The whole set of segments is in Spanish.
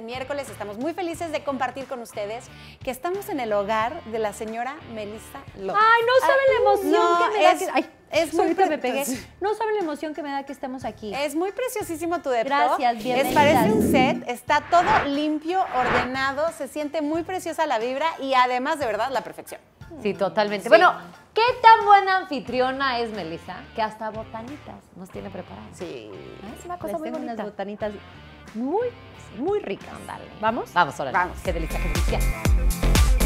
este miércoles. Estamos muy felices de compartir con ustedes que estamos en el hogar de la señora Melissa López. Ay, no saben la emoción no, que me da es- que... Ay, es muy ahorita me pegué. No saben la emoción que me da que estemos aquí. Es muy preciosísimo tu depto. Gracias, Es, bienvenidas. parece un set, está todo limpio, ordenado, se siente muy preciosa la vibra y además, de verdad, la perfección. Sí, totalmente. Bueno, ¿qué tan buena anfitriona es Melissa? Que hasta botanitas nos tiene preparadas. Sí. Es una cosa Les muy tengo unas bonita. botanitas muy, muy ricas. ¿Vamos? Vamos, ahora. Vamos. Qué delicia, qué delicia.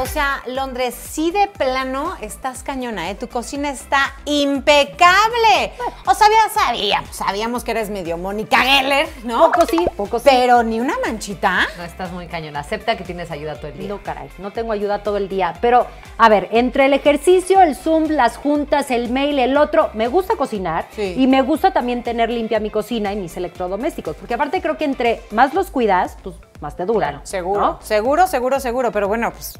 O sea, Londres, sí de plano estás cañona, ¿eh? Tu cocina está impecable. O sea, ya sabíamos, sabíamos que eres medio Mónica Geller, ¿no? Poco sí, poco sí. Pero ni una manchita. No estás muy cañona. Acepta que tienes ayuda todo el día. No, caray, no tengo ayuda todo el día. Pero, a ver, entre el ejercicio, el Zoom, las juntas, el mail, el otro, me gusta cocinar Sí. y me gusta también tener limpia mi cocina y mis electrodomésticos. Porque aparte creo que entre más los cuidas, pues más te duran. Seguro, ¿no? seguro, seguro, seguro. Pero bueno, pues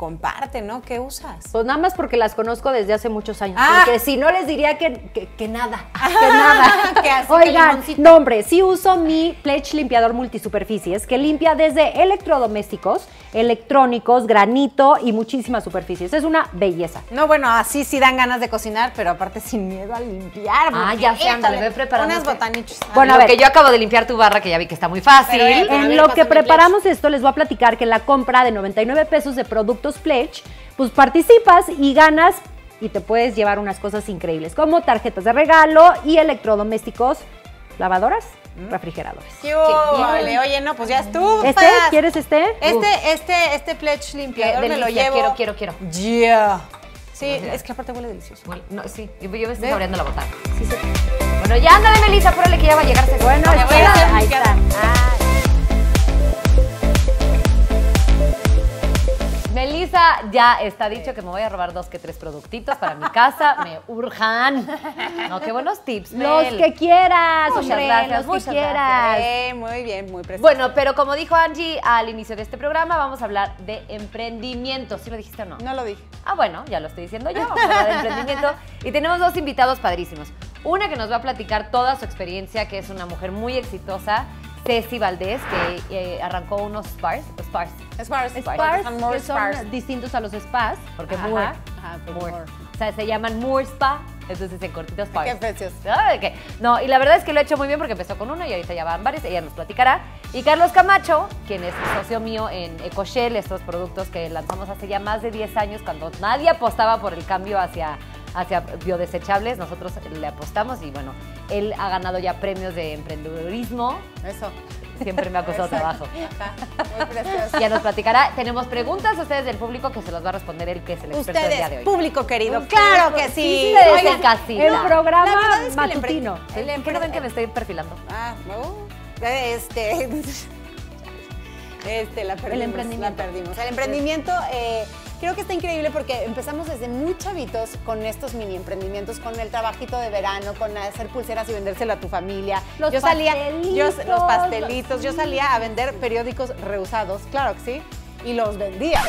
comparte, ¿no? ¿Qué usas? Pues nada más porque las conozco desde hace muchos años. Ah. Porque si no les diría que, que- que nada, que nada. Que que Oigan, limoncito. no hombre, sí uso mi Pledge limpiador multisuperficies que limpia desde electrodomésticos, electrónicos, granito y muchísimas superficies. Es una belleza. No, bueno, así sí dan ganas de cocinar, pero aparte sin miedo a limpiar. Ah, ya sé, ándale, ve preparándote. Unas botanichos. Bueno, a Lo ver. que yo acabo de limpiar tu barra, que ya vi que está muy fácil. Pero, eh, En ver, lo que preparamos esto, les voy a platicar que en la compra de 99 pesos de productos Pledge, pues participas y ganas y te puedes llevar unas cosas increíbles, como tarjetas de regalo y electrodomésticos, lavadoras, refrigeradores. ¿Qué ole? Oye, no, pues ya estuvo. ¿Este? ¿Quieres este? Este, este, este pledge Qué limpiador me lo llevo. quiero, quiero, quiero. Yeah. Sí, es que aparte huele delicioso. Bueno, no, sí, yo, yo me estoy Ve. saboreando la botana. Sí, sí. Bueno, ya ándale, Melissa, apúrale que ya va a llegarse. Bueno, Me voy a hacer ahí está. Melissa, ya está dicho que me voy a robar dos que tres productitos para mi casa. Me urjan. No, qué buenos tips, Los Mel. que quieras, Muchas hombre, gracias, los que quieras. Eh, muy bien, muy precioso. Bueno, pero como dijo Angie al inicio de este programa, vamos a hablar de emprendimiento. ¿Sí lo dijiste o no? no lo dije. Ah, bueno, ya lo estoy diciendo yo. Vamos a hablar de emprendimiento. Y tenemos dos invitados padrísimos. Una que nos va a platicar toda su experiencia, que es una mujer muy exitosa, Ceci Valdés, que eh, arrancó unos Spars. Spars. Spars. Spars, more que son Spars. distintos a los spas. Porque Ajá. Moore. Ajá. Moore. O sea, se llaman Moore Spa. Entonces en cortitos Spars. Qué precios. No, y la verdad es que lo ha hecho muy bien porque empezó con uno y ahorita ya van varios, ella nos platicará. Y Carlos Camacho, quien es socio mío en EcoShell, estos productos que lanzamos hace ya más de 10 años, cuando nadie apostaba por el cambio hacia, hacia biodesechables, nosotros le apostamos y bueno, él ha ganado ya premios de emprendedurismo, Eso. siempre me ha costado trabajo. Ajá, muy precioso. Ya nos platicará. Tenemos preguntas a ustedes del público que se los va a responder él, que es el experto del día de hoy. público querido, claro que sí. ustedes Oigan, en casita. El programa es que el matutino. el ¿Por qué no ven que me estoy perfilando? Ah, uh, este. Este, la perdimos. emprendimiento. La perdimos. El emprendimiento eh, creo que está increíble porque empezamos desde muy chavitos con estos mini emprendimientos, con el trabajito de verano, con hacer pulseras y vendérselo a tu familia. Los yo salía, yo- pastelitos, los pastelitos, yo salía a vender periódicos reusados, claro que sí, y los vendía.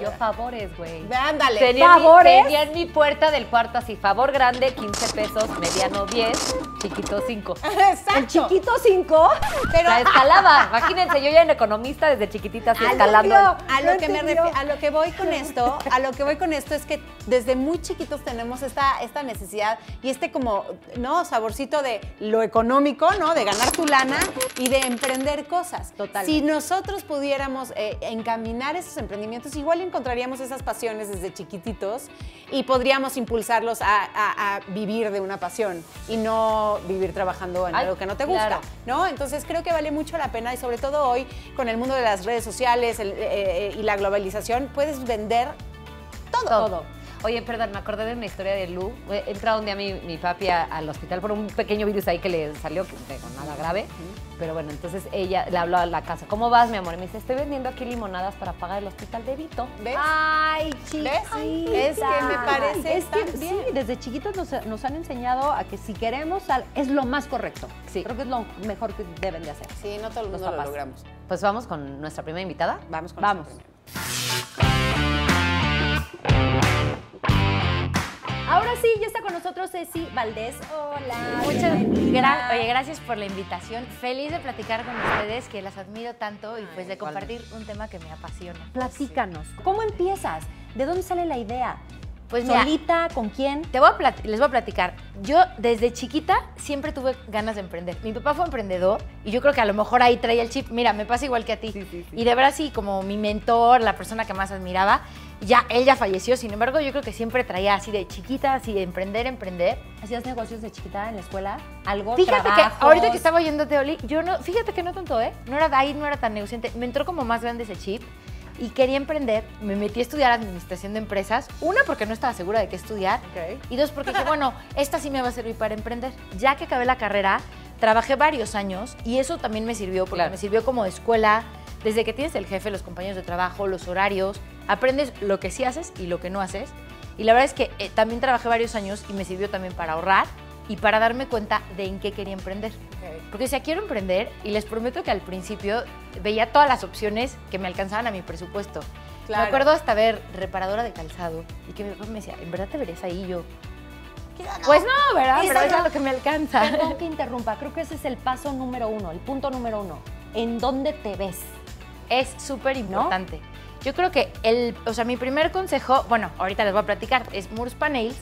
Yo favores, güey. Ándale. Tenía, en mi- ¿Favores? tenía en mi puerta del cuarto así, favor grande, 15 pesos, mediano 10, chiquito 5. Exacto. El chiquito 5. Pero La escalaba. Imagínense, yo ya en economista desde chiquitita así escalando. A lo, que me entendió. refi- a lo que voy con esto, a lo que voy con esto es que desde muy chiquitos tenemos esta, esta necesidad y este como, ¿no? Saborcito de lo económico, ¿no? De ganar tu lana y de emprender cosas. Totalmente. Si nosotros pudiéramos eh, encaminar esos emprendimientos, igual encontraríamos esas pasiones desde chiquititos y podríamos impulsarlos a, a- a vivir de una pasión y no vivir trabajando en Ay, algo que no te gusta. claro. ¿no? Entonces creo que vale mucho la pena y sobre todo hoy con el mundo de las redes sociales el- eh, eh, y la globalización puedes vender todo. Todo. Oye, perdón, me acordé de una historia de Lu. Eh, Entra un día mi, mi papi a- al hospital por un pequeño virus ahí que le salió, que digo, nada grave. Pero bueno, entonces ella le habló a la casa. ¿Cómo vas, mi amor? Y me dice, estoy vendiendo aquí limonadas para pagar el hospital de Vito. ¿Ves? Ay, ¿Ves? chiquita. Es que me parece Es que tan sí, desde chiquitos nos, nos han enseñado a que si queremos, es lo más correcto. Sí. Creo que es lo mejor que deben de hacer. Sí, no todo el mundo lo logramos. Pues vamos con nuestra primera invitada. Vamos con Vamos. nuestra. Ahora sí, ya está con nosotros Ceci Valdés. Hola. Muchas bienvenida. gra- Oye, gracias por la invitación. Feliz de platicar con ustedes, que las admiro tanto y pues de compartir un tema que me apasiona. Platícanos. ¿Cómo empiezas? ¿De dónde sale la idea? Pues mira, ¿Solita? ¿Con quién? te voy a les voy a platicar. Yo desde chiquita siempre tuve ganas de emprender. Mi papá fue emprendedor y yo creo que a lo mejor ahí traía el chip. Mira, me pasa igual que a ti. Y de verdad sí, como mi mentor, la persona que más admiraba, ya él ya falleció. Sin embargo, yo creo que siempre traía así de chiquita, así de emprender, emprender. ¿Hacías negocios de chiquita en la escuela? ¿Algo? Fíjate ¿Trabajos? que ahorita que estaba oyéndote, Oli, yo no, fíjate que no tanto, ¿eh? No era de ahí, no era tan negociante. Me entró como más grande ese chip y quería emprender. Me metí a estudiar administración de empresas. Una, porque no estaba segura de qué estudiar. Y dos, porque dije, bueno, esta sí me va a servir para emprender. Ya que acabé la carrera, trabajé varios años y eso también me sirvió, porque Claro. me sirvió como de escuela. Desde que tienes el jefe, los compañeros de trabajo, los horarios, aprendes lo que sí haces y lo que no haces. Y la verdad es que eh, también trabajé varios años y me sirvió también para ahorrar y para darme cuenta de en qué quería emprender. Porque decía, quiero emprender y les prometo que al principio veía todas las opciones que me alcanzaban a mi presupuesto. Claro. Me acuerdo hasta ver reparadora de calzado y que mi papá me decía, ¿en verdad te verías ahí? Y yo, pues no, ¿verdad? Pero no. es lo que me alcanza. Perdón que interrumpa, creo que ese es el paso número uno, el punto número uno. ¿En dónde te ves? Es súper importante. Yo creo que el, o sea, mi primer consejo, bueno, ahorita les voy a platicar, es Murspa Nails,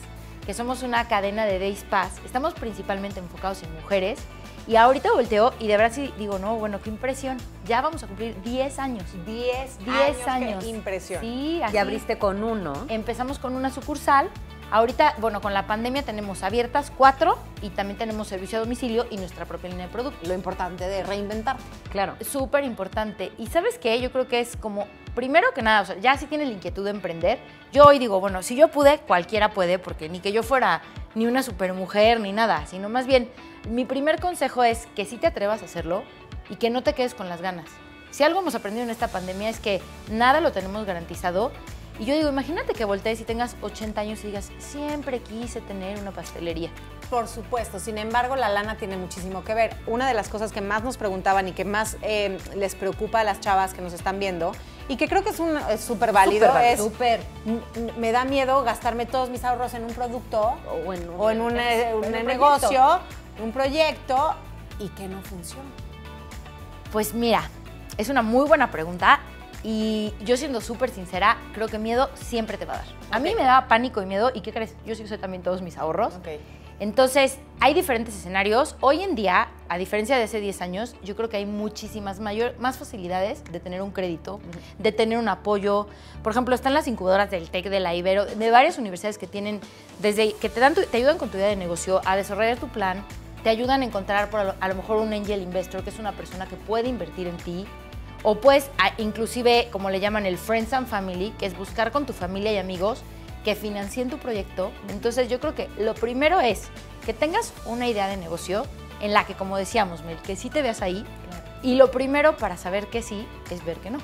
que somos una cadena de Day Spas. Estamos principalmente enfocados en mujeres. Y ahorita volteo y de verdad sí digo, no, bueno, qué impresión. Ya vamos a cumplir 10 años. 10 10 años. años. Qué impresión. Sí, así. Y abriste con uno. Empezamos con una sucursal. Ahorita, bueno, con la pandemia tenemos abiertas cuatro y también tenemos servicio a domicilio y nuestra propia línea de productos. Lo importante de reinventarte. Claro. Súper importante. Y sabes qué, yo creo que es como, primero que nada, o sea, ya si tienes la inquietud de emprender, yo hoy digo, bueno, si yo pude, cualquiera puede, porque ni que yo fuera ni una supermujer ni nada, sino más bien, mi primer consejo es que sí te atrevas a hacerlo y que no te quedes con las ganas. Si algo hemos aprendido en esta pandemia es que nada lo tenemos garantizado. Y yo digo, imagínate que voltees y tengas 80 años y digas, siempre quise tener una pastelería. Por supuesto, sin embargo, la lana tiene muchísimo que ver. Una de las cosas que más nos preguntaban y que más eh, les preocupa a las chavas que nos están viendo, y que creo que es un súper válido, válido. es n- me da miedo gastarme todos mis ahorros en un producto O en un- o en un, eh, un en un negocio, un proyecto y que no funcione. Pues mira, es una muy buena pregunta y yo siendo súper sincera, creo que miedo siempre te va a dar. A mí me da pánico y miedo y ¿qué crees? Yo sí usé también todos mis ahorros. Entonces, hay diferentes escenarios. Hoy en día, a diferencia de hace 10 años, yo creo que hay muchísimas mayor, más facilidades de tener un crédito, de tener un apoyo. Por ejemplo, están las incubadoras del TEC, de la Ibero, de varias universidades que tienen, desde que te, dan tu- te ayudan con tu idea de negocio a desarrollar tu plan, te ayudan a encontrar por a lo, a lo mejor un angel investor, que es una persona que puede invertir en ti. O pues, inclusive, como le llaman el Friends and Family, que es buscar con tu familia y amigos que financien tu proyecto. Entonces yo creo que lo primero es que tengas una idea de negocio en la que, como decíamos, Mel, que sí te veas ahí. Y lo primero para saber que sí es ver que no.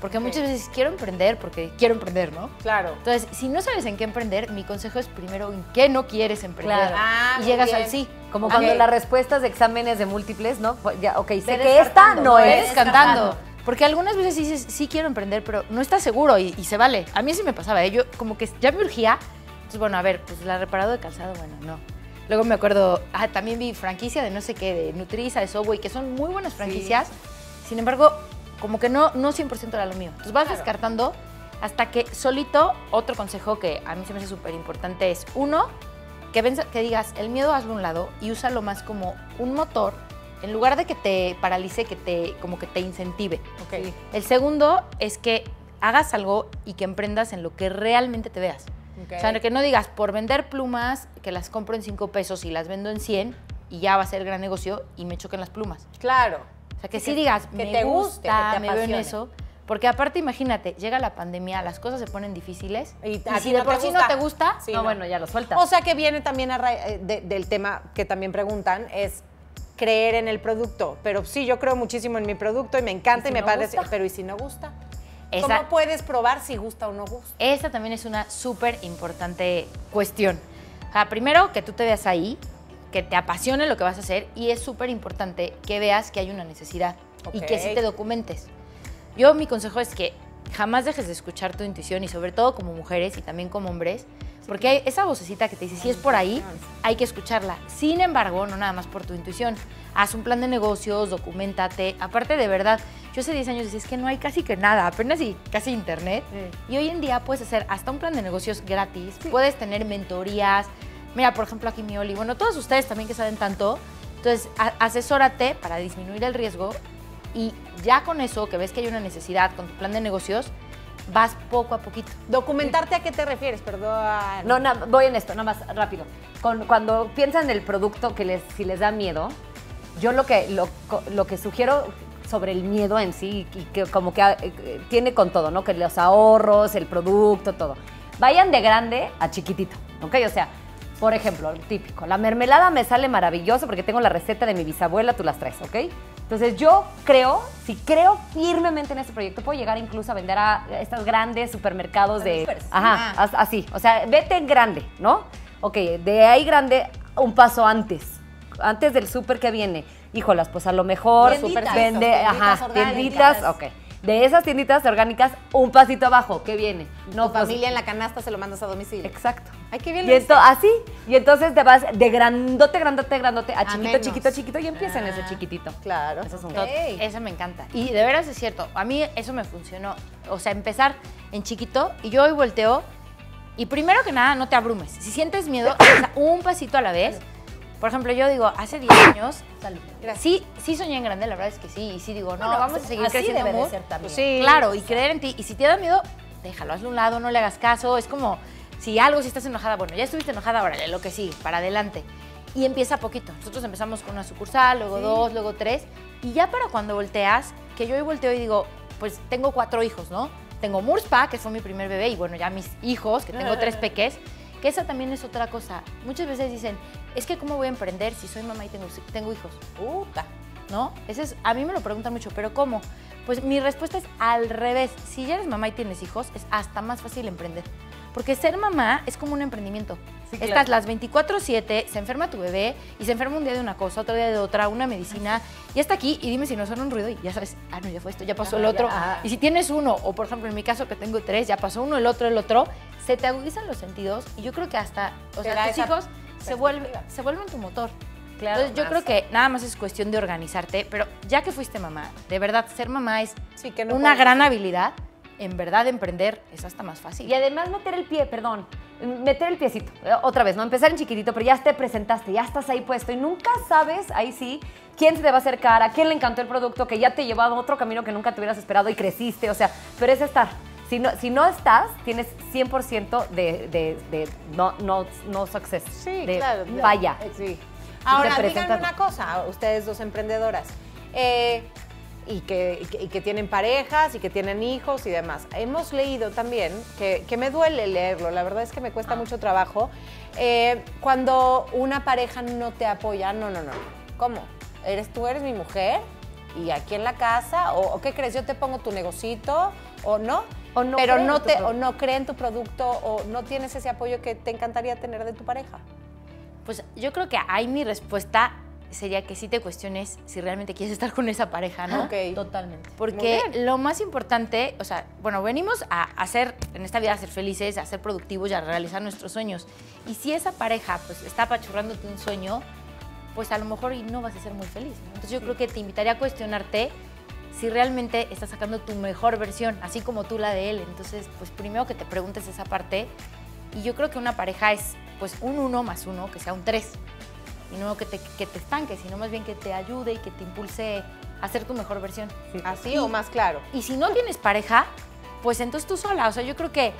Porque muchas veces quiero emprender porque quiero emprender, ¿no? Claro. Entonces, si no sabes en qué emprender, mi consejo es primero en qué no quieres emprender. Claro. Ah, y llegas bien. al sí. Como Ok. cuando las respuestas de exámenes de múltiples, ¿no? Pues Ya, ok, sé que esta no es. descartando. Porque algunas veces dices, sí quiero emprender, pero no estás seguro y, y se vale. A mí sí me pasaba, ¿eh? yo como que ya me urgía. Entonces, bueno, a ver, pues la reparado de calzado, bueno, no. Luego me acuerdo, ah, también vi franquicia de no sé qué, de Nutriza, de Subway, que son muy buenas franquicias. Sin embargo, como que no, no 100% era lo mío. Entonces vas descartando hasta que solito, otro consejo que a mí se me hace súper importante es, uno, que, venza- que digas, el miedo hazlo a un lado y úsalo más como un motor, en lugar de que te paralice, que te, como que te incentive. Ok. El segundo es que hagas algo y que emprendas en lo que realmente te veas. Ok. O sea, que no digas, por vender plumas, que las compro en 5 pesos y las vendo en 100 y ya va a ser gran negocio y me choquen las plumas. Claro. O sea, que Sí, sí, que- digas, que me te guste, gusta, que te me veo en eso. Porque aparte, imagínate, llega la pandemia, las cosas se ponen difíciles. Y Y, si no de por sí no te gusta, Sí, no, no. bueno, ya lo sueltas. O sea que viene también a eh, de- del tema que también preguntan, es creer en el producto. Pero sí, yo creo muchísimo en mi producto y me encanta ¿Y me no parece. gusta? Pero ¿y si no gusta? Esa- ¿Cómo puedes probar si gusta o no gusta? Esa también es una súper importante cuestión. sea, primero que tú te veas ahí, que te apasione lo que vas a hacer y es súper importante que veas que hay una necesidad y que sí te documentes. Yo mi consejo es que jamás dejes de escuchar tu intuición y sobre todo como mujeres y también como hombres, porque hay esa vocecita que te dice, si es por ahí, hay que escucharla. Sin embargo, no nada más por tu intuición. Haz un plan de negocios, documentate. Aparte, de verdad, yo hace 10 años decía, es que no hay casi que nada, apenas y casi internet. Y hoy en día puedes hacer hasta un plan de negocios gratis, puedes tener mentorías. Mira, por ejemplo, aquí mi Oli, bueno, todos ustedes también que saben tanto, entonces asesórate para disminuir el riesgo y ya con eso, que ves que hay una necesidad con tu plan de negocios, vas poco a poquito. ¿Documentarte a qué te refieres? Perdón. No, na- voy en esto, nada más rápido. Con- cuando piensan en el producto que les, si les da miedo, yo lo que, lo que sugiero sobre el miedo en sí, y que como que eh, tiene con todo, ¿no? Que los ahorros, el producto, todo. Vayan de grande a chiquitito, ¿ok? O sea, por ejemplo, el típico, la mermelada me sale maravilloso porque tengo la receta de mi bisabuela, tú las traes, ¿ok? Entonces yo creo, si creo firmemente en este proyecto, puedo llegar incluso a vender a estos grandes supermercados de... Ajá, as- así. O sea, vete en grande, ¿no? Ok, de ahí grande, un paso antes. Antes del súper que viene. Híjolas, pues a lo mejor Tienditas, vende, ajá, tienditas, ok. De esas tienditas orgánicas, un pasito abajo, ¿qué viene? No, pues, familia en la canasta se lo mandas a domicilio. Exacto. Ay, qué bien Y lo ento- así, y entonces te vas de grandote, grandote, grandote a A chiquito, menos. chiquito, chiquito y empieza en ese Ah. chiquitito. Claro. Eso es un- Ok. Eso me encanta. Y de veras es cierto. A mí eso me funcionó. O sea, empezar en chiquito y yo hoy volteo. Y primero que nada, no te abrumes. Si sientes miedo, un pasito a la vez. Por ejemplo, yo digo, hace 10 años, sí, sí soñé en grande, la verdad es que sí. Y sí digo, no, Bueno, vamos a pues, seguir así creciendo. debe de ser también. Sí. Claro, y creer en ti. Y si te da miedo, déjalo, hazlo a un lado, no le hagas caso. Es como, si algo, si estás enojada, bueno, ya estuviste enojada, órale, lo que sí, para adelante. Y empieza poquito. Nosotros empezamos con una sucursal, luego dos, luego tres. Y ya para cuando volteas, que yo hoy volteo y digo, pues tengo cuatro hijos, ¿no? Tengo Murspa, que fue mi primer bebé, y bueno, ya mis hijos, que tengo tres peques, que esa también es otra cosa. Muchas veces dicen, es que ¿cómo voy a emprender si soy mamá y tengo, hijos? ¿no? Ese es, a mí me lo preguntan mucho, ¿pero cómo? Pues mi respuesta es al revés. Si ya eres mamá y tienes hijos, es hasta más fácil emprender. Porque ser mamá es como un emprendimiento. Sí, claro. Estás las 24-7, se enferma tu bebé y se enferma un día de una cosa, otro día de otra, una medicina, y hasta aquí, y dime si no suena un ruido y ya sabes, ah, no, ya fue esto, ya pasó el Ajá, otro. ya. Y si tienes uno, o por ejemplo en mi caso que tengo tres, ya pasó uno, el otro, el otro, se te agudizan los sentidos y yo creo que hasta, o Te sea, tus hijos se, vuelven, se vuelven tu motor. Claro, Entonces yo creo que nada más es cuestión de organizarte, pero ya que fuiste mamá, de verdad, ser mamá es Sí, que no una gran habilidad. En verdad, emprender es hasta más fácil. Y además meter el pie, perdón, meter el piecito. Eh, Otra vez, ¿no? Empezar en chiquitito, pero ya te presentaste, ya estás ahí puesto y nunca sabes, ahí sí, quién se te va a acercar, a quién le encantó el producto, que ya te llevó a otro camino que nunca te hubieras esperado y creciste, o sea, pero es estar. Si no, si no estás, tienes 100% de, de, de no, no, no success. Sí, de claro. Falla. Sí. Ahora, díganme una cosa, ustedes dos emprendedoras, eh, y, que, y que- y que tienen parejas y que tienen hijos y demás. Hemos leído también, que, que me duele leerlo, la verdad es que me cuesta mucho trabajo, eh, cuando una pareja no te apoya, no, no, no. ¿Cómo? ¿Eres tú, eres mi mujer? ¿Y aquí en la casa? ¿O, qué crees? ¿Yo te pongo tu negocito? ¿O no? O no Pero no te, o no cree en tu producto o no tienes ese apoyo que te encantaría tener de tu pareja. Pues yo creo que ahí mi respuesta sería que sí te cuestiones si realmente quieres estar con esa pareja, ¿no? Ok. Totalmente. Porque lo más importante, o sea, bueno, venimos a hacer, en esta vida, a ser felices, a ser productivos y a realizar nuestros sueños. Y si esa pareja, pues, está apachurrándote un sueño, pues a lo mejor y no vas a ser muy feliz. ¿no? Entonces yo creo que te invitaría a cuestionarte si realmente estás sacando tu mejor versión, así como tú la de él. Entonces, pues primero que te preguntes esa parte. Y yo creo que una pareja es, pues, un uno más uno, que sea un tres. Y no que te, que te estanque, sino más bien que te ayude y que te impulse a ser tu mejor versión. ¿Así Y- o más claro? Y si no tienes pareja, pues entonces tú sola. O sea, yo creo que,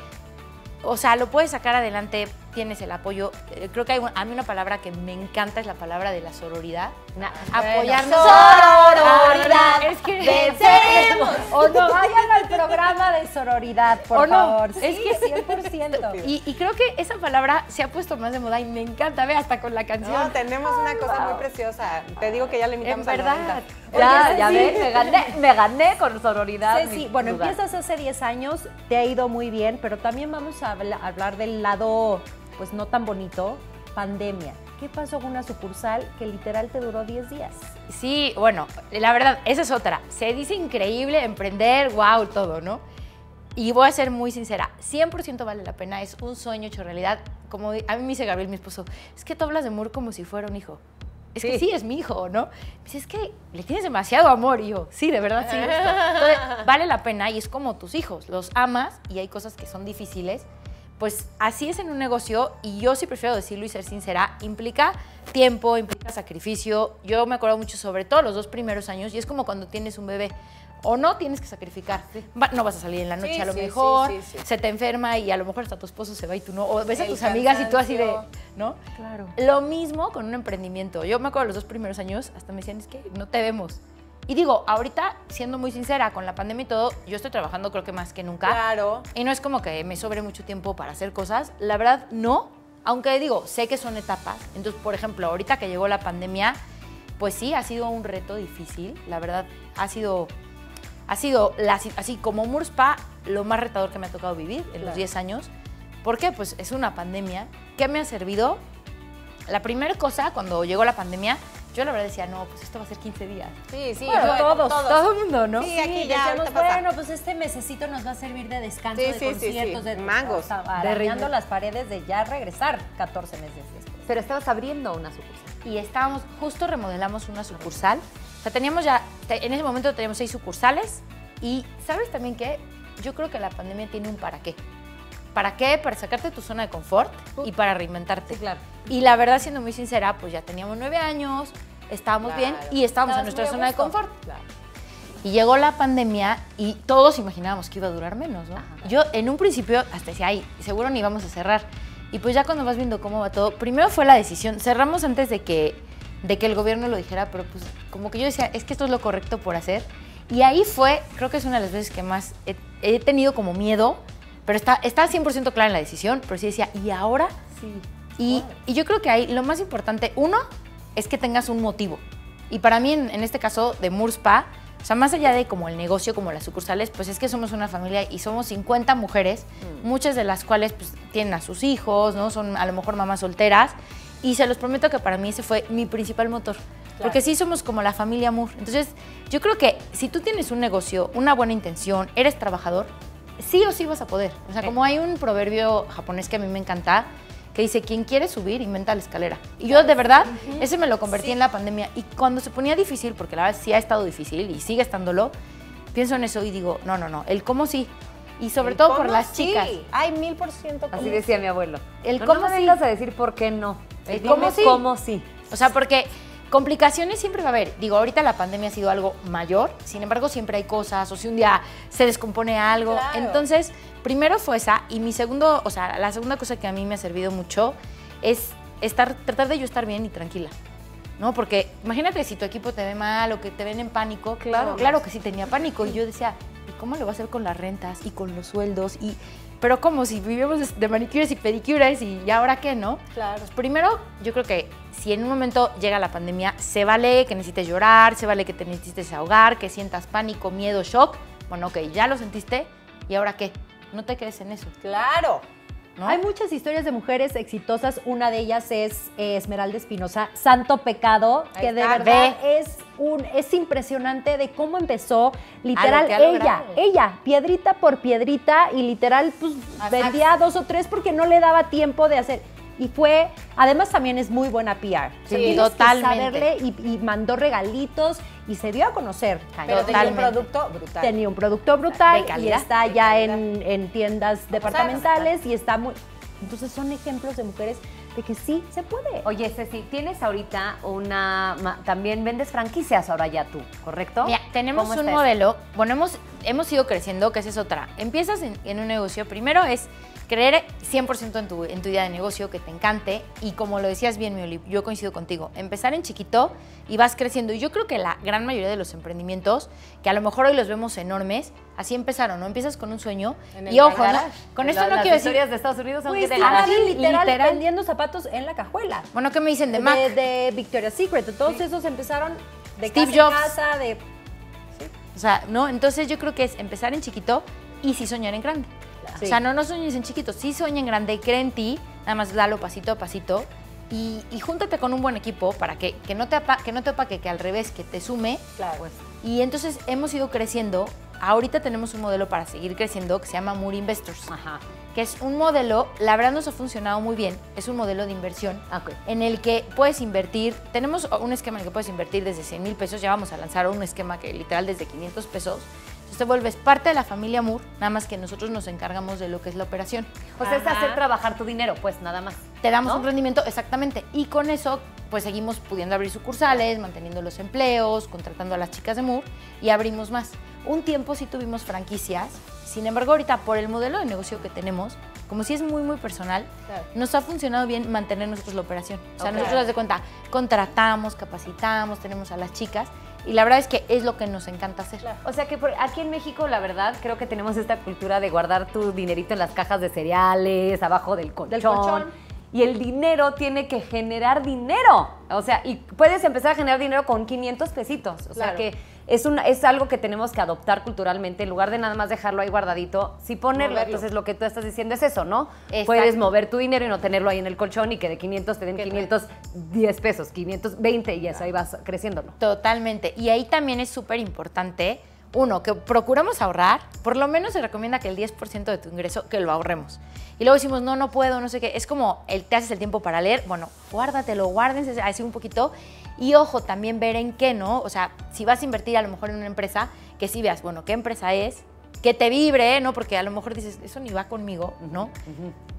o sea, lo puedes sacar adelante, tienes el apoyo. Eh, Creo que hay un- a mí una palabra que me encanta es la palabra de la sororidad. Na- Apoyarnos. Sororidad. Es que Venceremos. O no vayan al programa de sororidad, por favor. Es Sí, que- 100%. Y, y creo que esa palabra se ha puesto más de moda y me encanta, ve, hasta con la canción. No, tenemos una cosa muy preciosa. Te digo que ya le en invitamos al verdad. 90. Ya, Oye, ya sí. ves, me gané, me gané con sororidad. Sí, sí, bueno, lugar. empiezas hace 10 años, te ha ido muy bien, pero también vamos a habla- hablar del lado, pues no tan bonito, pandemia. ¿Qué pasó con una sucursal que literal te duró 10 días? Sí, bueno, la verdad, esa es otra. Se dice increíble emprender, wow, todo, ¿no? Y voy a ser muy sincera, 100% vale la pena, es un sueño hecho realidad. Como a mí me dice Gabriel, mi esposo, es que tú hablas de amor como si fuera un hijo. Es que Sí. es mi hijo, ¿no? Me dice, es que le tienes demasiado amor. Y yo, sí, de verdad, sí. justo". Entonces, vale la pena y es como tus hijos, los amas y hay cosas que son difíciles. Pues así es en un negocio y yo sí prefiero decirlo y ser sincera, implica tiempo, implica sacrificio. Yo me acuerdo mucho sobre todo los dos primeros años y es como cuando tienes un bebé. O no tienes que sacrificar. Va- no vas a salir en la noche Sí, a lo sí, mejor, se te enferma y a lo mejor hasta tu esposo se va y tú no. O ves a tus amigas y tú así de. ¿no? Claro. Lo mismo con un emprendimiento. Yo me acuerdo los dos primeros años, hasta me decían, es que no te vemos. Y digo, ahorita, siendo muy sincera, con la pandemia y todo, yo estoy trabajando creo que más que nunca. Claro. Y no es como que me sobre mucho tiempo para hacer cosas. La verdad, no. Aunque digo, sé que son etapas. Entonces, por ejemplo, ahorita que llegó la pandemia, pues sí, ha sido un reto difícil. La verdad, ha sido, ha sido la así como Murspa, lo más retador que me ha tocado vivir en los 10 años. ¿Por qué? Pues es una pandemia. ¿Qué me ha servido? La primera cosa, cuando llegó la pandemia, yo la verdad decía, no, pues esto va a ser 15 días. Sí, sí. Bueno, yo- todos, Todo el mundo, ¿no? Sí, aquí Sí, ya decíamos, bueno, pues este mesecito nos va a servir de descanso, Sí, de sí, conciertos, sí. de Mangos. o sea, De arañando ritmo. las paredes de ya regresar 14 meses después. Pero estabas abriendo una sucursal. y estábamos, justo remodelamos una sucursal. O sea, teníamos ya, en ese momento teníamos seis sucursales y ¿sabes también qué? Yo creo que la pandemia tiene un para qué. ¿Para qué? Para sacarte de tu zona de confort y para reinventarte. Sí, claro. Y la verdad, siendo muy sincera, pues ya teníamos nueve años, estábamos bien y estábamos en nuestra zona de confort. Claro. Y llegó la pandemia y todos imaginábamos que iba a durar menos, ¿no? Yo en un principio hasta decía, ay, seguro ni vamos a cerrar. Y pues ya cuando vas viendo cómo va todo, primero fue la decisión, cerramos antes de que, de que el gobierno lo dijera, pero pues como que yo decía, es que esto es lo correcto por hacer. Y ahí fue, creo que es una de las veces que más he, he tenido como miedo, pero está, está 100% clara en la decisión, pero sí decía, ¿y ahora? Sí. Y, y yo creo que ahí lo más importante, uno, es que tengas un motivo. Y para mí, en, en este caso de Murspa, o sea, más allá de como el negocio, como las sucursales, pues es que somos una familia y somos 50 mujeres, muchas de las cuales pues, tienen a sus hijos, ¿no? Son a lo mejor mamás solteras. Y se los prometo que para mí ese fue mi principal motor. Porque sí somos como la familia Moore. Entonces, yo creo que si tú tienes un negocio, una buena intención, eres trabajador, sí o sí vas a poder. O sea, como hay un proverbio japonés que a mí me encanta, que dice, quien quiere subir, inventa la escalera. Y yo de verdad, ese me lo convertí en la pandemia. Y cuando se ponía difícil, porque la verdad sí ha estado difícil y sigue estándolo, pienso en eso y digo, no, no, no, el cómo sí. Y sobre El todo por las sí. chicas. Ay, mil por ciento. Así decía mi abuelo. El Pero cómo no me sí. vengas a decir por qué no. El cómo sí. cómo sí. O sea, porque complicaciones siempre va a haber. Digo, ahorita la pandemia ha sido algo mayor, sin embargo siempre hay cosas, o si un día se descompone algo. Claro. Entonces, primero fue esa, y mi segundo, o sea, la segunda cosa que a mí me ha servido mucho es estar, tratar de yo estar bien y tranquila. ¿No? Porque imagínate si tu equipo te ve mal o que te ven en pánico. Claro. Claro que sí tenía pánico. Y yo decía, ¿y cómo lo voy a hacer con las rentas y con los sueldos? Y, pero como si vivimos de manicures y pedicures y ¿y ahora qué, no? Claro. Pues primero, yo creo que si en un momento llega la pandemia, se vale que necesites llorar, se vale que te necesites ahogar, que sientas pánico, miedo, shock. Bueno, ok, ya lo sentiste, ¿y ahora qué? No te quedes en eso, Claro. ¿no? Hay muchas historias de mujeres exitosas. Una de ellas es eh, Esmeralda Espinosa, Santo Pecado, Ahí que de está, verdad es un es impresionante de cómo empezó. Literal, ella, logrado. ella, piedrita por piedrita, y literal, pues vendía dos o tres porque no le daba tiempo de hacer. Y fue, además también es muy buena PR. Sí, Tienes que totalmente. saberle y, y mandó regalitos y se dio a conocer. Pero tenía un producto brutal. Tenía un producto brutal De y está ya en, en tiendas departamentales y está muy... Entonces son ejemplos de mujeres de que sí se puede. Oye, Ceci, tienes ahorita una... ma- También vendes franquicias ahora ya tú, ¿correcto? Mira, tenemos ¿Cómo un está eso? modelo, bueno, hemos, hemos ido creciendo, que esa es otra. Empiezas en, en un negocio, primero es creer 100% en tu, en tu idea de negocio, que te encante, y como lo decías bien, Mioli, yo coincido contigo, empezar en chiquito y vas creciendo. Y yo creo que la gran mayoría de los emprendimientos, que a lo mejor hoy los vemos enormes, así empezaron, ¿no? Empiezas con un sueño, En y ojo, ¿no? garage. con La- esto no las quiero decir... historias de Estados Unidos son Pues de sí, garage. literal, literal. vendiendo zapatos en la cajuela. Bueno, ¿qué me dicen de Mac? De, de Victoria's Secret. Todos esos empezaron de Steve casa Jobs. en casa, de... O sea, ¿no? Entonces yo creo que es empezar en chiquito y sí soñar en grande. Sí. O sea, no, no sueñes en chiquito, sí sueña en grande, cree en ti, nada más dalo pasito a pasito. y, y júntate con un buen equipo para que, que no te apa- que no te opaque, que al revés, que te sume. Claro. Y entonces hemos ido creciendo. Ahorita tenemos un modelo para seguir creciendo que se llama Moore Investors, Ajá. que es un modelo, la verdad nos ha funcionado muy bien, es un modelo de inversión Ok. en el que puedes invertir, tenemos un esquema en el que puedes invertir desde 100 mil pesos, ya vamos a lanzar un esquema que literal desde 500 pesos. Entonces te vuelves parte de la familia Moore, nada más que nosotros nos encargamos de lo que es la operación. O sea, es Ajá. hacer trabajar tu dinero, pues nada más. Te damos ¿No? un rendimiento, exactamente. Y con eso, pues seguimos pudiendo abrir sucursales, manteniendo los empleos, contratando a las chicas de Moore y abrimos más. Un tiempo sí tuvimos franquicias, sin embargo, ahorita por el modelo de negocio que tenemos, como si es muy, muy personal, Claro. nos ha funcionado bien mantener nosotros la operación. O sea, Ok. nosotros, de cuenta, contratamos, capacitamos, tenemos a las chicas y la verdad es que es lo que nos encanta hacer. O sea que por- aquí en México, la verdad, creo que tenemos esta cultura de guardar tu dinerito en las cajas de cereales, abajo del colchón. colchón. Y el dinero tiene que generar dinero. O sea, y puedes empezar a generar dinero con 500 pesitos. O sea que es, un, es algo que tenemos que adoptar culturalmente. En lugar de nada más dejarlo ahí guardadito, sí ponerlo. Moverlo. Entonces lo que tú estás diciendo es eso, ¿no? Exacto. Puedes mover tu dinero y no tenerlo ahí en el colchón y que de 500 te den 510 pesos, 520 y eso ahí vas creciéndolo. Totalmente. Y ahí también es súper importante, uno, que procuramos ahorrar, por lo menos se recomienda que el 10% de tu ingreso, que lo ahorremos. Y luego decimos, no, no puedo, no sé qué. Es como, el, te haces el tiempo para leer, bueno, guárdatelo, guárdense así un poquito. Y ojo, también ver en qué, ¿no? O sea, si vas a invertir a lo mejor en una empresa, que sí veas, bueno, qué empresa es, que te vibre, ¿no? Porque a lo mejor dices, eso ni va conmigo, ¿no?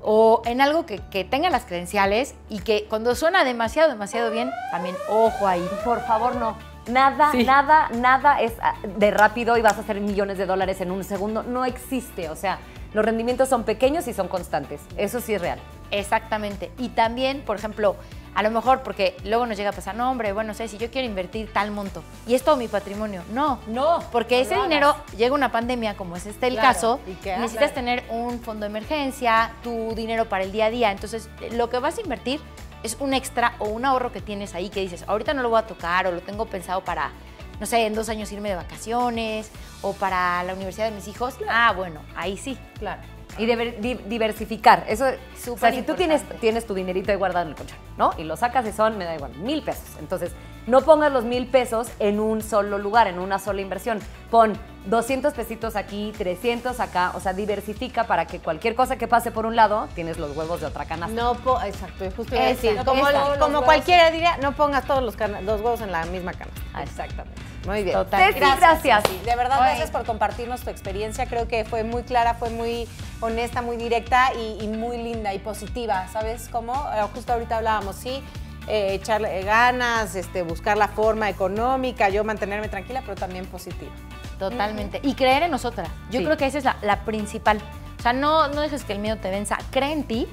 O en algo que, que tenga las credenciales y que cuando suena demasiado, demasiado bien, también ojo ahí. Por favor, no. Nada, Sí. nada, nada es ah, de rápido y vas a hacer millones de dólares en un segundo. No existe. O sea, los rendimientos son pequeños y son constantes. Eso sí es real. Exactamente. Y también, por ejemplo, a lo mejor porque luego nos llega a pasar, no, hombre, bueno, sé, si yo quiero invertir tal monto y es todo mi patrimonio. No, No, porque no ese dinero llega una pandemia, como es este el Claro, caso, ¿y necesitas tener un fondo de emergencia, tu dinero para el día a día. Entonces, lo que vas a invertir es un extra o un ahorro que tienes ahí que dices, ahorita no lo voy a tocar o lo tengo pensado para, no sé, en dos años irme de vacaciones o para la universidad de mis hijos. Ah, bueno, ahí sí. Claro. Y deber- di- diversificar. Eso, o sea, Súper si tú tienes, tienes tu dinerito ahí guardado en el colchón, ¿no? Y lo sacas y son, me da igual, mil pesos. Entonces, no pongas los mil pesos en un solo lugar, en una sola inversión. Pon 200 pesitos aquí, 300 acá. O sea, diversifica para que cualquier cosa que pase por un lado, tienes los huevos de otra canasta. No, po- exacto, justo iba a Esa, decir, como, esa. como cualquiera diría, no pongas todos los, los huevos en la misma canasta. Ah, exactamente. Muy bien. Total. Ceci, gracias. Ceci. De verdad, gracias por compartirnos tu experiencia. Creo que fue muy clara, fue muy honesta, muy directa y, y muy linda y positiva. ¿Sabes cómo? Eh, Justo ahorita hablábamos, sí, eh, echarle ganas, este, buscar la forma económica, yo mantenerme tranquila, pero también positiva. Totalmente. Y creer en nosotras. Yo Sí. creo que esa es la, la principal. O sea, no, no dejes que el miedo te venza. Cree en ti.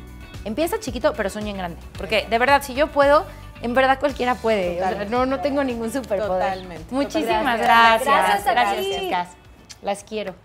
Empieza chiquito, pero sueña en grande. Porque de verdad, si yo puedo, en verdad cualquiera puede. O sea, no, no tengo ningún superpoder. Totalmente. Muchísimas gracias. Gracias ti. Gracias, chicas. Las quiero.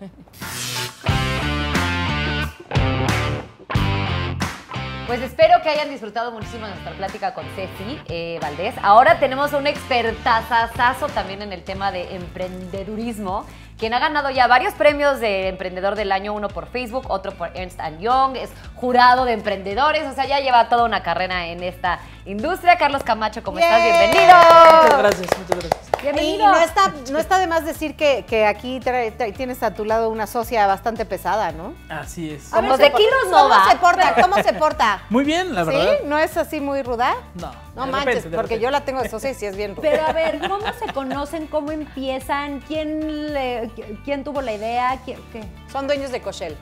Pues espero que hayan disfrutado muchísimo de nuestra plática con Ceci eh, Valdés. Ahora tenemos un expertazazazo también en el tema de emprendedurismo, quien ha ganado ya varios premios de Emprendedor del Año, uno por Facebook, otro por Ernst Young, es jurado de emprendedores, o sea, ya lleva toda una carrera en esta industria. Carlos Camacho, ¿cómo estás? Bienvenido. Muchas gracias, muchas gracias. Y no está, no está de más decir que, que aquí trae- trae- tienes a tu lado una socia bastante pesada, ¿no? Así es. Como de kilos no ¿Cómo va. se porta? ¿Cómo se porta? Muy bien, la verdad. ¿Sí? ¿No es así muy ruda? No. No de manches, repente, porque repente. yo la tengo de socia y sí es bien ruda. Pero a ver, ¿cómo se conocen? ¿Cómo empiezan? ¿Quién, le- quién tuvo la idea? ¿Quién- qué? Son dueños de Cochel.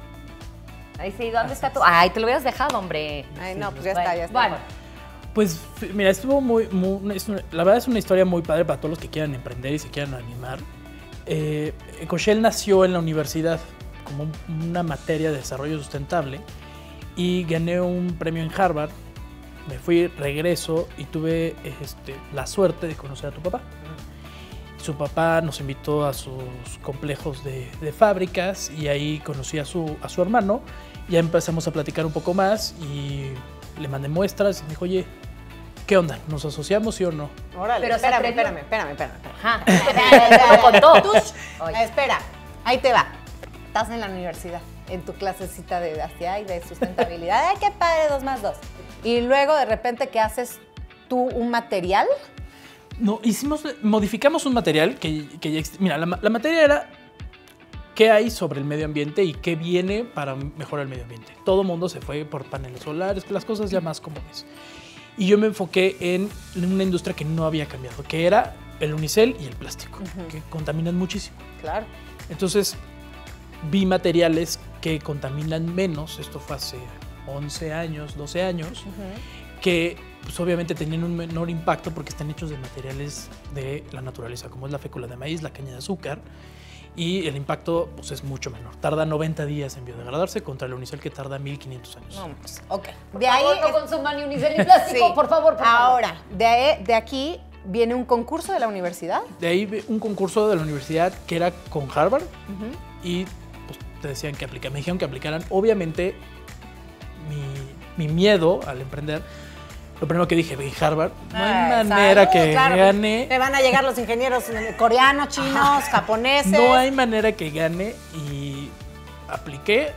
Ahí sí, ¿dónde está tu? Ay, te lo hubieras dejado, hombre. Ay, no, pues ya Bueno, está, ya está. bueno. Pues mira, estuvo muy, muy- es una- la verdad es una historia muy padre para todos los que quieran emprender y se quieran animar. Eh, Cochel nació en la universidad como un- una materia de desarrollo sustentable y gané un premio en Harvard. Me fui, regreso y tuve este, la suerte de conocer a tu papá. Su papá nos invitó a sus complejos de, de fábricas y ahí conocí a su, a su hermano. Ya empezamos a platicar un poco más y le mandé muestras y me dijo, oye, ¿qué onda? ¿Nos asociamos sí o no? Órale, Pero espérame, espérame, espérame, espérame, espérame. Ajá. Espera, ahí te va. Estás en la universidad. en tu clasecita de y de sustentabilidad. ¡Ay, qué padre! Dos más dos. Y luego de repente, ¿qué haces tú? ¿Un material? No, hicimos, modificamos un material que, que ya existe. Mira, la, la materia era qué hay sobre el medio ambiente y qué viene para mejorar el medio ambiente. Todo el mundo se fue por paneles solares, las cosas ya más comunes. Y yo me enfoqué en una industria que no había cambiado, que era el unicel y el plástico, que contaminan muchísimo. Claro. Entonces vi materiales que contaminan menos, esto fue hace 11 años, 12 años, que pues, obviamente tenían un menor impacto porque están hechos de materiales de la naturaleza, como es la fécula de maíz, la caña de azúcar, y el impacto pues, es mucho menor. Tarda 90 días en biodegradarse contra el unicel que tarda 1500 años. No, pues, ok. Por De ahí. favor, no es- consuman ni unicel ni plástico, Sí. por favor, por favor. Ahora, de, ahí- de aquí viene un concurso de la universidad. De ahí un concurso de la universidad que era con Harvard y pues, te decían que aplicar. Me dijeron que aplicaran. Obviamente, mi, mi miedo al emprender, lo primero que dije, ve Harvard, no hay Ay, manera salud, que claro, gane. Me van a llegar los ingenieros coreanos, chinos, japoneses. No hay manera que gane y apliqué.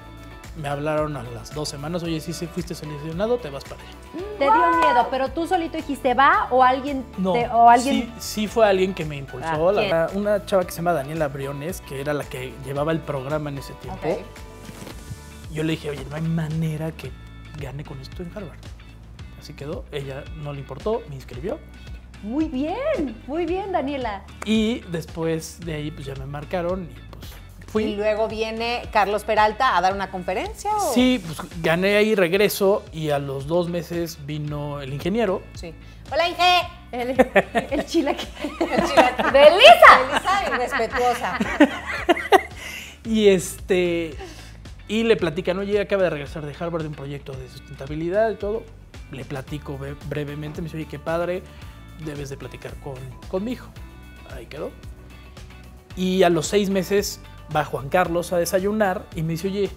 Me hablaron a las dos semanas, oye, si fuiste seleccionado, te vas para allá. Te dio miedo, pero tú solito dijiste, ¿va? ¿O alguien? No, te- o alguien sí, sí fue alguien que me impulsó. Ah, la una chava que se llama Daniela Briones, que era la que llevaba el programa en ese tiempo. Yo le dije, oye, no hay manera que gane con esto en Harvard. Así quedó, ella no le importó, me inscribió. Muy bien, muy bien, Daniela. Y después de ahí, pues ya me marcaron y pues fui. Y luego viene Carlos Peralta a dar una conferencia. ¿o? Sí, pues gané ahí, regreso y a los dos meses vino el ingeniero. Sí. Hola, Inge. El, el chilaquil. ¡Belisa! Elisa, irrespetuosa. Y este. Y le platican, oye, acaba de regresar de Harvard de un proyecto de sustentabilidad y todo. Le platico bre- brevemente, me dice, oye, qué padre, debes de platicar con, con mi hijo. Ahí quedó. Y a los seis meses va Juan Carlos a desayunar y me dice, oye,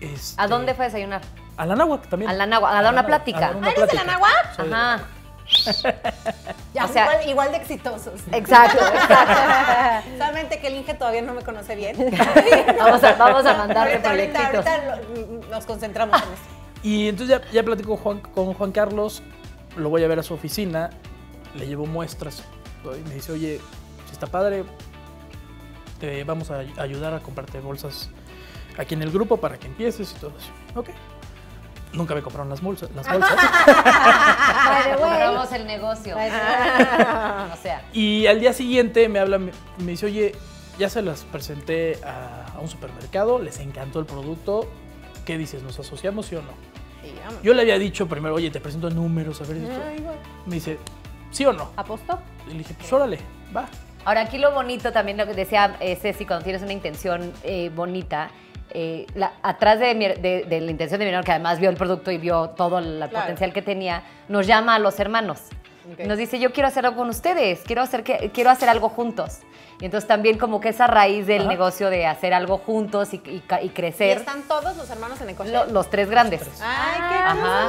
este, ¿A dónde fue a desayunar? A la náhuatl también. A la náhuatl, a dar una plática. ¿Ah, eres de la de Ajá. Ya, O sea- igual, igual de exitosos. Exacto, exacto. Solamente que el Inge todavía no me conoce bien. Vamos a, vamos a mandarle ahorita, ahorita, proyectitos. ahorita lo- nos concentramos en eso. Y entonces ya, ya platico con Juan, con Juan Carlos, lo voy a ver a su oficina, le llevo muestras y me dice, oye, si está padre, te vamos a ay- ayudar a comprarte bolsas aquí en el grupo para que empieces y todo eso. Ok. Nunca me compraron las bolsas. Las bolsas. Compramos el negocio. O sea, y al día siguiente me habla, me, me dice, oye, ya se las presenté a, a un supermercado, les encantó el producto. ¿Qué dices? ¿Nos asociamos sí o no? Yo le había dicho primero, oye, te presento números, a ver esto. Me dice, ¿sí o no? ¿Apostó? Y le dije, pues órale, va. Ahora, aquí lo bonito también, lo que decía eh, Ceci, cuando tienes una intención eh, bonita, eh, la- atrás de, mi- de- de la intención de mi hermano, que además vio el producto y vio todo el Claro. potencial que tenía, nos llama a los hermanos. Nos dice, yo quiero hacer algo con ustedes, quiero hacer, que, quiero hacer algo juntos. Y entonces también como que esa raíz del Ajá. negocio de hacer algo juntos y, y ca- y ¿Y crecer, están todos los hermanos en el coche? lo- los tres grandes. Ay, qué Ajá.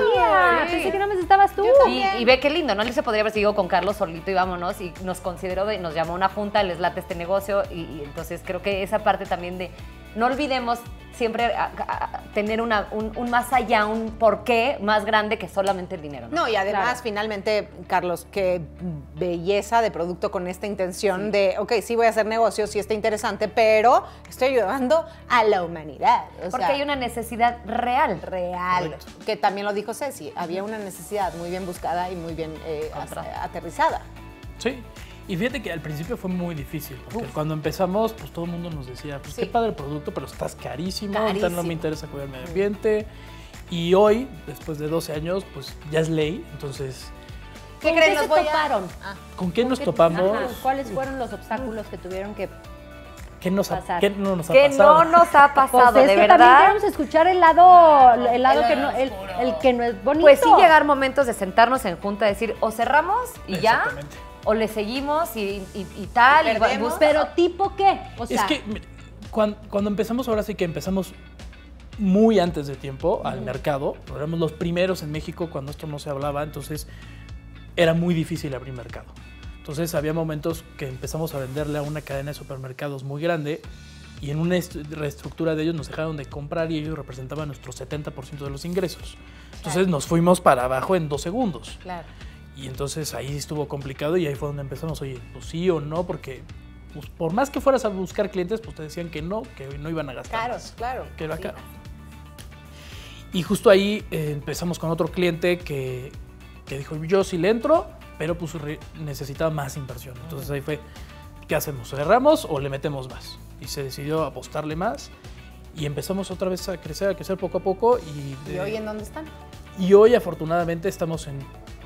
Sí. Pensé que no me estabas tú. Y, y ve qué lindo, ¿no? Él se podría haber seguido con Carlos solito y vámonos y nos consideró, de- nos llamó a una junta, les late este negocio y, y entonces creo que esa parte también de, no olvidemos siempre a- a- a tener una, un, un más allá, un porqué más grande que solamente el dinero. ¿no? No, y además, Claro. finalmente, Carlos, qué belleza de producto con esta intención de, ok, sí voy a hacer negocios, sí está interesante, pero estoy ayudando a la humanidad. O Porque sea, hay una necesidad real. real, que también lo dijo Ceci, había una necesidad muy bien buscada y muy bien eh, aterrizada. Sí. Y fíjate que al principio fue muy difícil, porque cuando empezamos, pues todo el mundo nos decía, pues Sí. qué padre el producto, pero estás carísimo, ahorita no Carísimo. me interesa cuidar el medio ambiente. Y hoy, después de 12 años, pues ya es ley, entonces, ¿Qué ¿Con creen? qué se a- toparon? Ah, ¿con qué nos ¿Qué- topamos? Ajá, ¿Cuáles fueron los obstáculos que tuvieron que ¿Qué, nos ha, qué no nos ha Que pasado? no nos ha pasado, Pues es de que también verdad. queremos escuchar el lado, el lado que no, el, el que no es bonito. Pues sí llegar momentos de sentarnos en junta, decir, o cerramos y ya, Exactamente. O le seguimos y, y- y tal. y Pero tipo qué? O sea, es que mire, cuan- cuando, empezamos, ahora sí que empezamos muy antes de tiempo al mercado, éramos los primeros en México cuando esto no se hablaba, entonces era muy difícil abrir mercado. Entonces había momentos que empezamos a venderle a una cadena de supermercados muy grande y en una est- reestructura de ellos nos dejaron de comprar y ellos representaban nuestro 70% de los ingresos. Entonces nos fuimos para abajo en dos segundos. Claro. Y entonces ahí estuvo complicado y ahí fue donde empezamos, oye, pues sí o no, porque pues, por más que fueras a buscar clientes, pues te decían que no, que no iban a gastar. Más, claro. Que era Sí. caro. Y justo ahí eh, empezamos con otro cliente que, que dijo, yo sí le entro, pero pues necesitaba más inversión. Entonces ahí fue, ¿qué hacemos? ¿Cerramos o le metemos más? Y se decidió apostarle más y empezamos otra vez a crecer, a crecer poco a poco. ¿Y, ¿Y hoy en dónde están? y hoy afortunadamente estamos en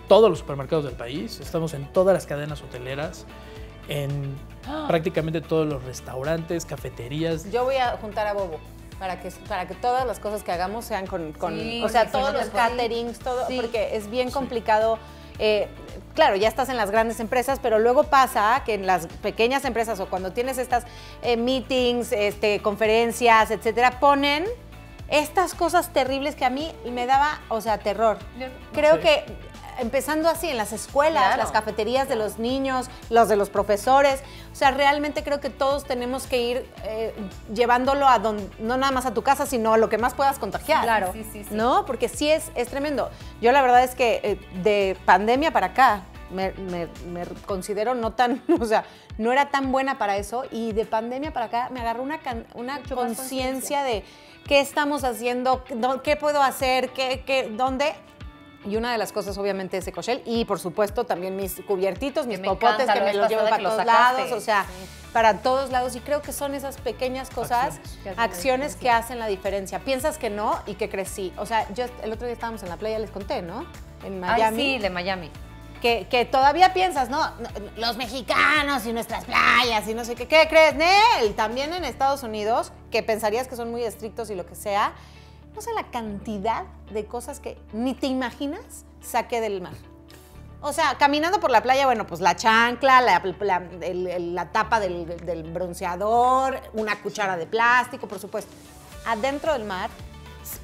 todos los supermercados del país, estamos en todas las cadenas hoteleras, en prácticamente todos los restaurantes, cafeterías. Yo voy a juntar a Bobo para que, para que todas las cosas que hagamos sean con, con- Sí, o sea, todos los caterings, todo, Sí. porque es bien complicado. eh, claro, ya estás en las grandes empresas, pero luego pasa que en las pequeñas empresas o cuando tienes estas eh, meetings, este, conferencias, etcétera, ponen estas cosas terribles que a mí me daba, o sea, terror. Creo Sí. que empezando así en las escuelas, Claro. las cafeterías de los niños, los de los profesores, o sea, realmente creo que todos tenemos que ir eh, llevándolo a donde, no nada más a tu casa, sino a lo que más puedas contagiar. Claro. Sí, sí, sí. ¿No? Porque sí es, es tremendo. Yo la verdad es que eh, de pandemia para acá me, me- me considero no tan, o sea, no era tan buena para eso y de pandemia para acá me agarró una, can- una conciencia de qué estamos haciendo, qué puedo hacer, qué, qué, dónde. Y una de las cosas, obviamente, es Ecoshell. Y, por supuesto, también mis cubiertitos, mis popotes, encanta, que me los llevo para todos lados. O sea, para todos lados. Y creo que son esas pequeñas cosas, Acciones. acciones, que hacen la diferencia. Piensas que no y que crecí. O sea, yo el otro día estábamos en la playa, les conté, ¿no? En Ay, Miami. sí, de Miami. que, que todavía piensas, ¿no? No, Los mexicanos y nuestras playas y no sé qué. ¿Qué crees, Nel? También en Estados Unidos, que pensarías que son muy estrictos y lo que sea, no sé la cantidad de cosas que ni te imaginas saqué del mar. O sea, caminando por la playa, bueno, pues la chancla, la, la- tapa del, del bronceador, una cuchara de plástico, por supuesto. Adentro del mar,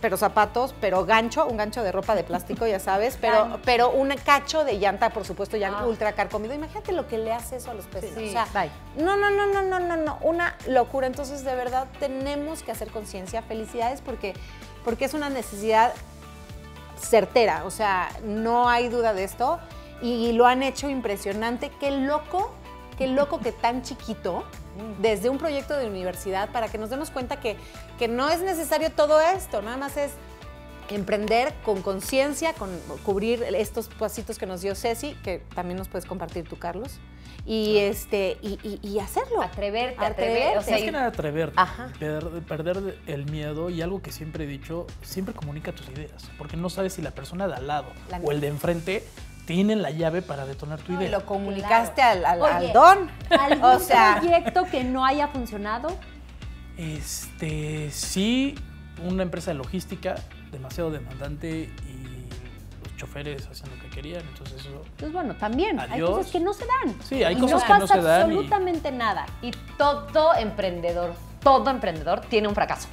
pero zapatos, pero gancho, un gancho de ropa de plástico, ya sabes, pero, pero un cacho de llanta, por supuesto, ya Ah. ultra carcomido. Imagínate lo que le hace eso a los peces. Sí, o sea, bye. no, no, no, no, no, no, no, una locura. Entonces, de verdad, tenemos que hacer conciencia. Felicidades porque, porque es una necesidad certera, o sea, no hay duda de esto y lo han hecho impresionante. Qué loco, qué loco que tan chiquito, desde un proyecto de universidad, para que nos demos cuenta que, que no es necesario todo esto, nada más es emprender con conciencia, con cubrir estos pasitos que nos dio Ceci, que también nos puedes compartir tú, Carlos, y, este, y, y- y hacerlo. Atreverte, Atreverte. O sea, Más y- que nada atreverte, perder, perder el miedo y algo que siempre he dicho, siempre comunica tus ideas, porque no sabes si la persona de al lado La o el de enfrente tienen la llave para detonar tu Y idea. lo comunicaste al, al- Oye, al don. ¿Algún O sea, proyecto que no haya funcionado? Este, sí, una empresa de logística demasiado demandante y los choferes hacen lo que querían, entonces eso... Pues bueno, también hay cosas que no se dan. Sí, hay y cosas no que no pasa se dan y- absolutamente nada. Y todo emprendedor, todo emprendedor tiene un fracaso.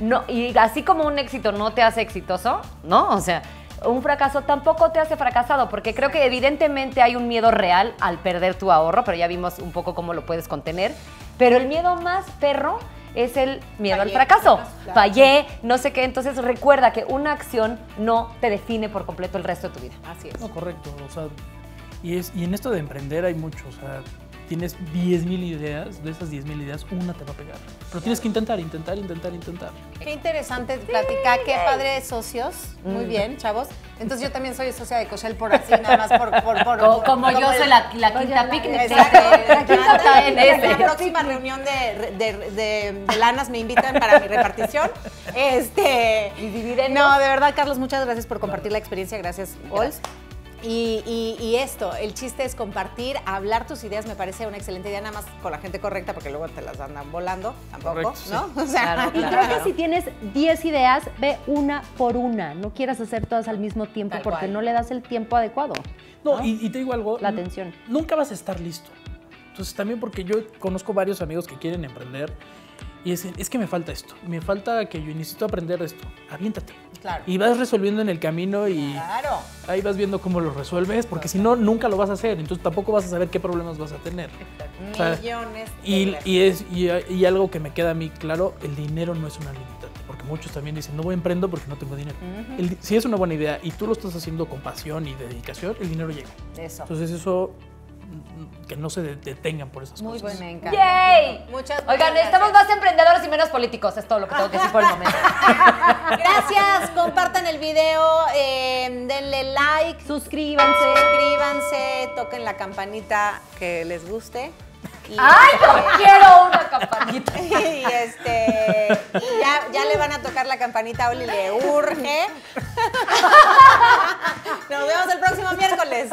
No, y así como un éxito no te hace exitoso, ¿no? O sea, un fracaso tampoco te hace fracasado, porque creo que evidentemente hay un miedo real al perder tu ahorro, pero ya vimos un poco cómo lo puedes contener. Pero el miedo más perro es el miedo al Fallé, fracaso. fracaso, claro. Fallé, no sé qué. Entonces recuerda que una acción no te define por completo el resto de tu vida. así es. No, correcto, o sea, y, es, y en esto de emprender hay mucho, o sea, tienes 10.000 ideas, de esas 10.000 ideas, una te va a pegar. Pero tienes que intentar, intentar, intentar, intentar. Qué interesante platicar, qué padre socios. Muy bien, chavos. Entonces yo también soy socia de Cochel por así, nada más por... por, por- Co- por- como yo el- soy la, la quinta picnic. Exacto. La quinta La, PNS. próxima reunión de, de, de- de lanas me invitan para mi repartición. Este, Y dividendos. No, de verdad, Carlos, muchas gracias por compartir la experiencia. Gracias, Ols. Y, y- y esto, el chiste es compartir, hablar tus ideas, me parece una excelente idea, nada más con la gente correcta, porque luego te las andan volando, tampoco, Correcto, sí. ¿no? O sea, Claro, Y claro. creo que si tienes 10 ideas, ve una por una. No quieras hacer todas al mismo tiempo Tal porque cual. no le das el tiempo adecuado. No, y, y te digo algo. La atención. Nunca vas a estar listo. Entonces, también porque yo conozco varios amigos que quieren emprender Y es, es que me falta esto, me falta que yo necesito aprender esto. Aviéntate. Claro. Y vas resolviendo en el camino y Claro. ahí vas viendo cómo lo resuelves, porque si no, nunca lo vas a hacer. Entonces tampoco vas a saber qué problemas vas a tener. O sea, Millones de y, y es, y, y algo que me queda a mí claro, el dinero no es una limitante. Porque muchos también dicen, no voy a emprendo porque no tengo dinero. El si es una buena idea y tú lo estás haciendo con pasión y dedicación, el dinero llega. Eso. Entonces eso, que no se de- detengan por esas Muy cosas. bueno, me encanta. ¡Yay! Muchas Oigan, necesitamos más emprendedores y menos políticos. Es todo lo que tengo que decir por el momento. Gracias, compartan el video, eh, denle like, Suscríbanse. suscríbanse, toquen la campanita que les guste. Y, ¡Ay, yo este, quiero una campanita! y este y ya, ya le van a tocar la campanita a Oli, le urge. Nos vemos el próximo miércoles.